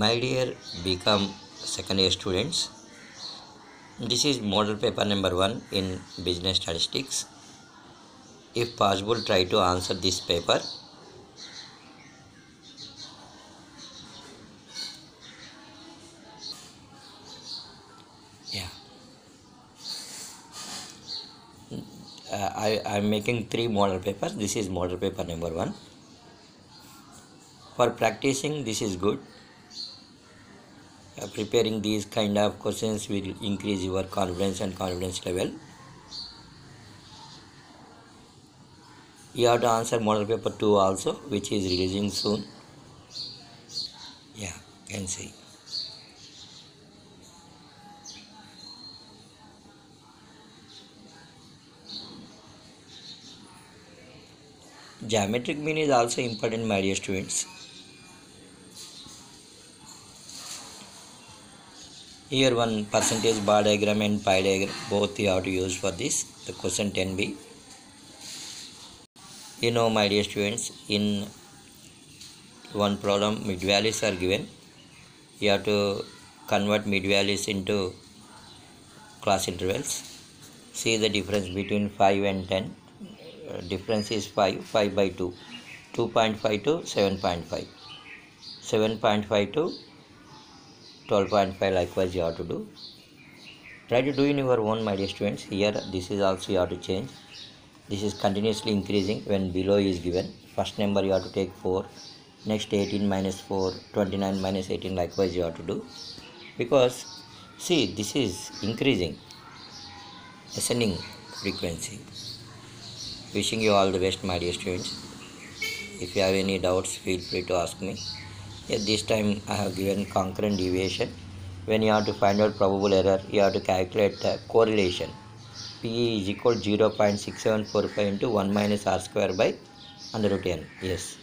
My dear B.Com second year students, this is model paper number one in business statistics. If possible, try to answer this paper. Yeah. Uh, I am making three model papers. This is model paper number one. For practicing, this is good. Uh, preparing these kind of questions will increase your confidence and confidence level. You have to answer model paper 2 also, which is releasing soon. Yeah, can see. Geometric mean is also important, my dear students. Here one percentage bar diagram and pie diagram both you have to use for this. The question 10b. You know, my dear students, in one problem mid values are given. You have to convert mid values into class intervals. See the difference between 5 and 10. Uh, difference is 5, 5 by 2. 2.5 to 7.5. 7.5 to 12.5 likewise you have to do. Try to do in your own my dear students. Here this is also you have to change. This is continuously increasing when below is given. First number you have to take 4 next 18 minus 4 29 minus 18 likewise you have to do. Because see this is increasing ascending frequency. Wishing you all the best my dear students. If you have any doubts feel free to ask me yeah, this time I have given concurrent deviation. When you have to find out probable error, you have to calculate the correlation. PE is equal to 0.6745 into 1 minus r square by under root n. Yes.